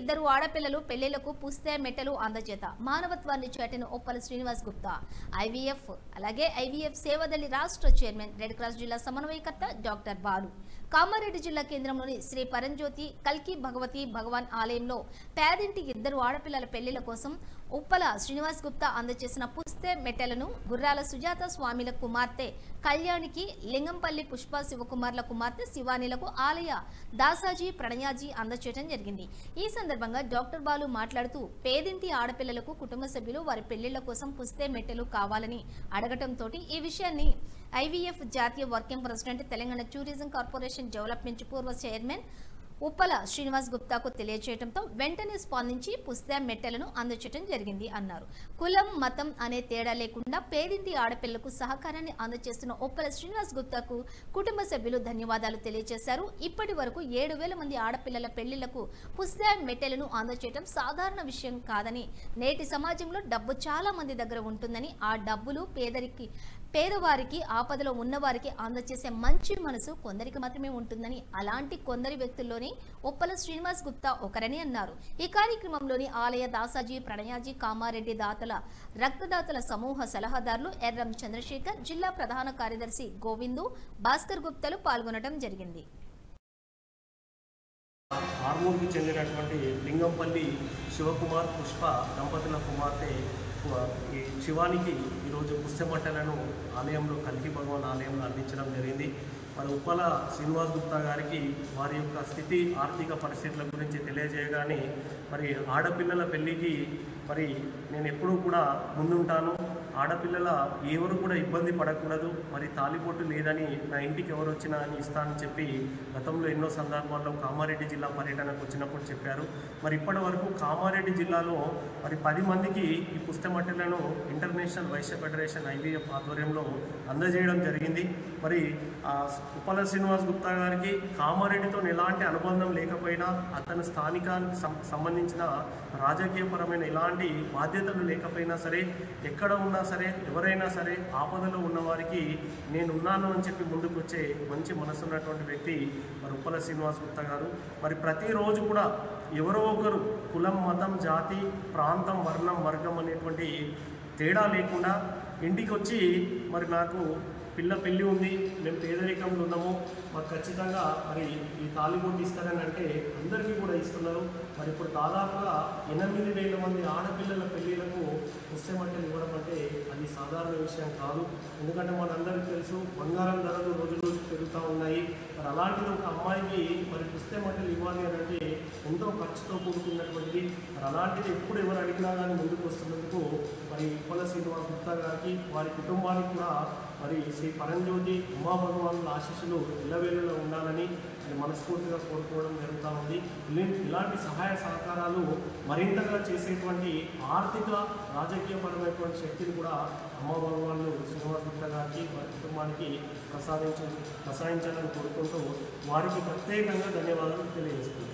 ఇద్దరు ఆడపిల్లలు పెళ్ళిళ్ళకు పుస్తే మెట్టలు అందజేత మానవత్వాన్ని చాటిన ఒప్పల శ్రీనివాస్ గుప్తా. ఐవీఎఫ్ అలాగే ఐవీఎఫ్ సేవదళి రాష్ట్ర చైర్మన్ రెడ్ క్రాస్ జిల్లా సమన్వయకర్త డాక్టర్ బాలు. కామారెడ్డి జిల్లా కేంద్రంలోని శ్రీ పరంజ్యోతి కల్కి భగవతి భగవాన్ ఆలయంలో పేదింటి ఇద్దరు ఆడపిల్లల పెళ్ళిల కోసం ఉప్పల శ్రీనివాస్ గుప్తా అందజేసిన పుస్తే మెట్టెలను గుర్రాల సుజాత స్వామిల కుమార్తె కళ్యాణికి లింగంపల్లి పుష్ప శివకుమార్ల కుమార్తె శివానీలకు ఆలయ దాసాజీ ప్రణయాజీ అందచేయడం జరిగింది. ఈ సందర్భంగా డాక్టర్ బాలు మాట్లాడుతూ పేదింటి ఆడపిల్లలకు కుటుంబ సభ్యులు వారి పెళ్ళిళ్ళ కోసం పుస్తే మెట్టెలు కావాలని అడగటంతో ఈ విషయాన్ని ఐవీఎఫ్ జాతీయ working president Telangana tourism corporation development పూర్వ చైర్మన్ ఉప్పల శ్రీనివాస్ గుప్తాకు తెలియజేయడంతో వెంటనే స్పందించి పుస్తా మెట్టెలను అందచేయడం జరిగింది అన్నారు. కులం మతం అనే తేడా లేకుండా పేదింటి ఆడపిల్లకు సహకారాన్ని అందజేస్తున్న ఉప్పల శ్రీనివాస్ గుప్తాకు కుటుంబ సభ్యులు ధన్యవాదాలు తెలియజేశారు ఇప్పటి వరకు ఏడు వేల మంది ఆడపిల్లల పెళ్ళిళ్ళకు పుస్తా మెట్టెలను అందచేయడం సాధారణ విషయం కాదని నేటి సమాజంలో డబ్బు చాలా మంది దగ్గర ఉంటుందని ఆ డబ్బులు పేదరికి పేదవారికి ఆపదలో ఉన్నవారికి అందజేసే మంచి మనసు కొందరికి మాత్రమే ఉంటుందని అలాంటి కొందరి వ్యక్తుల్లోనే ఉప్పల శ్రీనివాస్ గుప్తా ఒకరని అన్నారు. ఈ కార్యక్రమంలోని ఆలయ దాసాజీ ప్రణయాజీ కామారెడ్డి దాతల రక్తదాతల సమూహ సలహాదారులు ఎర్రం చంద్రశేఖర్ జిల్లా ప్రధాన కార్యదర్శి గోవిందు భాస్కర్ గుప్తలు పాల్గొనడం జరిగింది. ఆర్మూర్కి చెందినటువంటి లింగంపల్లి శివకుమార్ పుష్ప దంపతుల కుమార్తె ఈ శివానికి ఈరోజు పుస్తమట్టలను ఆలయంలో కల్కి భగవాన్ ఆలయంలో అందించడం జరిగింది. మరి ఉప్పల శ్రీనివాస్ గుప్తా గారికి వారి యొక్క స్థితి ఆర్థిక పరిస్థితుల గురించి తెలియజేయగానే మరి ఆడపిల్లల పెళ్ళికి మరి నేను ఎప్పుడూ కూడా ముందుంటాను. ఆడపిల్లల ఎవరు కూడా ఇబ్బంది పడకూడదు. మరి తాలిబొట్టు లేదని నా ఇంటికి ఎవరు వచ్చినా అని ఇస్తానని చెప్పి గతంలో ఎన్నో సందర్భాల్లో కామారెడ్డి జిల్లా పర్యటనకు వచ్చినప్పుడు చెప్పారు. మరి ఇప్పటి వరకు కామారెడ్డి జిల్లాలో మరి పది మందికి ఈ పుస్తమట్టెలను ఇంటర్నేషనల్ వైశ్య ఫెడరేషన్ ఐవీఎఫ్ ఆధ్వర్యంలో అందజేయడం జరిగింది. మరి ఆ ఉప్పల శ్రీనివాస్ గుప్తా గారికి కామారెడ్డితో ఎలాంటి అనుబంధం లేకపోయినా అతని స్థానికానికి సం- సంబంధించిన రాజకీయపరమైన ఎలాంటి బాధ్యతలు లేకపోయినా సరే ఎక్కడ ఉన్నా సరే ఎవరైనా సరే ఆపదలో ఉన్నవారికి నేనున్నాను నేను ఉన్నాను అని చెప్పి ముందుకు వచ్చే మంచి మనసు ఉన్నటువంటి వ్యక్తి మరి ఉప్పల శ్రీనివాస్ గుప్తా గారు. మరి ప్రతిరోజు కూడా ఎవరో ఒకరు కులం మతం జాతి ప్రాంతం వర్ణం వర్గం అనేటువంటి తేడా లేకుండా ఇంటికి వచ్చి మరి నాకు పిల్ల పెళ్ళి ఉంది మేము పేదరికంలో ఉన్నాము మాకు ఖచ్చితంగా మరి ఈ తాలిబొట్టు ఇస్తారని అంటే అందరికీ కూడా ఇస్తున్నారు. మరి ఇప్పుడు దాదాపుగా ఎనిమిది వేల మంది ఆడపిల్లల పెళ్ళిళ్ళకు పుస్తమట్టలు ఇవ్వడం అంటే అది సాధారణ విషయం కాదు. ఎందుకంటే మనందరికీ తెలుసు బంగారం ధరలు రోజు రోజు పెరుగుతూ ఉన్నాయి. మరి అలాంటిది ఒక అమ్మాయికి మరి పుస్తమట్టలు ఇవ్వాలి అని అంటే ఎంతో ఖర్చుతో కూడుకున్నటువంటిది మరి అలాంటిది ఎప్పుడు ఎవరు అడిగినా కానీ ముందుకు వస్తున్నందుకు మరి ఉప్పల శ్రీనివాస్ గుప్తా గారికి వారి కుటుంబానికి కూడా మరి శ్రీ పరంజ్యోతి ఉమా భగవానుల ఆశీస్సులు ఇళ్ళవేళ్ళలో ఉండాలని మనస్ఫూర్తిగా కోరుకోవడం జరుగుతూ ఉంది. ఇలాంటి- సహాయ సహకారాలు మరింతగా చేసేటువంటి ఆర్థిక రాజకీయపరమైనటువంటి శక్తిని కూడా అమ్మ భగవాన్లు శ్రీనివాస్ గుప్తా గారికి వారి కుటుంబానికి ప్రసాదించ ప్రసాదించాలని కోరుకుంటూ వారికి ప్రత్యేకంగా ధన్యవాదాలు తెలియజేస్తుంది